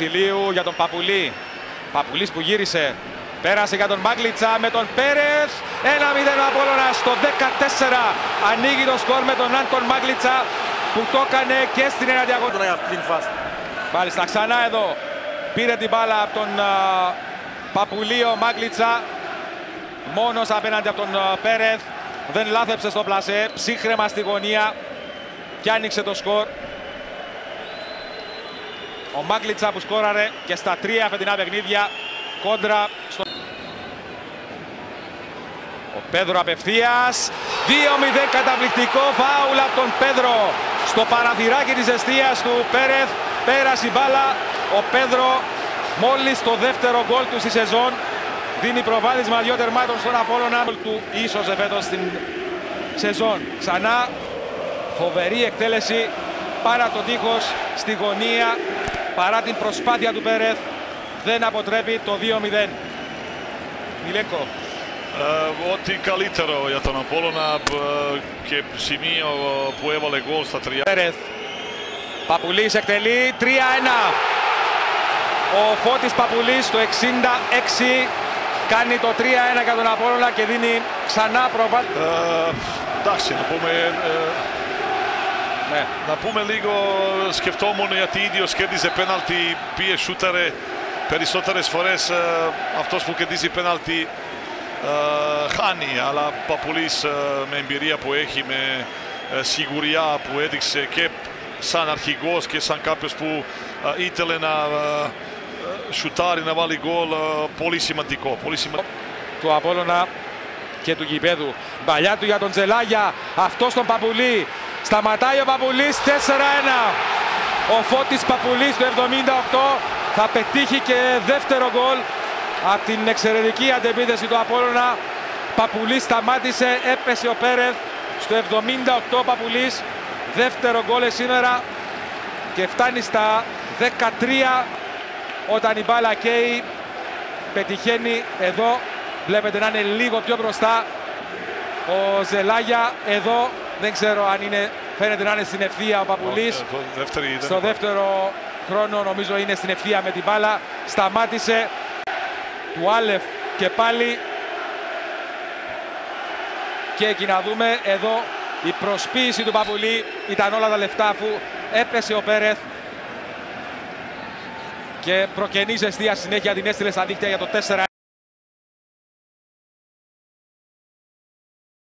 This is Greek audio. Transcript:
Βασιλείου για τον Παπουλή. Παπουλής που γύρισε. Πέρασε για τον Μάγκλιτσα με τον Πέρεθ. 1-0 ο Απόλλωνας στο 14. Ανοίγει το σκορ με τον Άντων Μάγκλιτσα που το έκανε και στην εναντία Μάλιστα ξανά εδώ. Πήρε την μπάλα από τον uh, Παπουλή ο Μάγκλιτσα. Μόνος απέναντι από τον uh, Πέρεθ. Δεν λάθεψε στο πλασέ. Ψύχρεμα στη γωνία. Και άνοιξε το σκορ. Ο Μάγκλιτσα που σκόραρε και στα τρία φετινά παιχνίδια κόντρα στο... Ο Πέδρο απευθείας. 2-0 καταπληκτικό φάουλ από τον Πέδρο. Στο παραθυράκι της αιστείας του Πέρεθ πέρασε η μπάλα. Ο Πέδρο μόλις το δεύτερο γκολ του στη σεζόν δίνει προβάδισμα δυο τερμάτων στον Απόλλωνα του ίσως εφέτος στην σεζόν. Ξανά φοβερή εκτέλεση παρά το τείχος στη γωνία παρά την προσπάθεια του Πέρεθ δεν αποτρέπει το 2-0. Μιλέκο. Uh, ό,τι καλύτερο για τον Απόλλωνα uh, και σημείο που έβαλε γκολ στα τρία. Πέρεθ. Παπουλής εκτελεί 3-1. Ο Φώτης Παπουλής το 66 κάνει το 3-1 για τον Απόλλωνα και δίνει ξανά προβάδι. Uh, εντάξει, να πούμε ναι. Να πούμε λίγο, σκεφτόμουν γιατί ίδιος κέρδιζε πέναλτι, πήγε σούταρε περισσότερες φορές ε, αυτός που κερδίζει πέναλτι ε, χάνει, αλλά Παπουλής ε, με εμπειρία που έχει, με ε, σιγουριά που έδειξε και σαν αρχηγός και σαν κάποιος που ε, ήθελε να σουτάρει, να βάλει γκολ, πολύ σημαντικό. Πολύ σημαντικό. Του Απόλλωνα και του γηπέδου. Μπαλιά του για τον Τζελάγια, αυτός τον Παπουλή, Σταματάει ο Παπουλής 4-1. Ο Φώτης Παπουλής το 78 θα πετύχει και δεύτερο γκολ από την εξαιρετική αντεπίθεση του Απόλλωνα. Παπουλής σταμάτησε, έπεσε ο Πέρεθ στο 78 Παπουλής. Δεύτερο γκολ σήμερα και φτάνει στα 13 όταν η μπάλα καίει. Πετυχαίνει εδώ, βλέπετε να είναι λίγο πιο μπροστά ο Ζελάγια εδώ δεν ξέρω αν είναι, φαίνεται να είναι στην ευθεία ο Παπουλής. Στο δεύτερο χρόνο νομίζω είναι στην ευθεία με την μπάλα. Σταμάτησε του Άλεφ και πάλι. Και εκεί να δούμε εδώ η προσποίηση του Παπουλή ήταν όλα τα λεφτά αφού έπεσε ο Πέρεθ και προκαινή ζεστία συνέχεια την έστειλε στα δίκτυα για το 4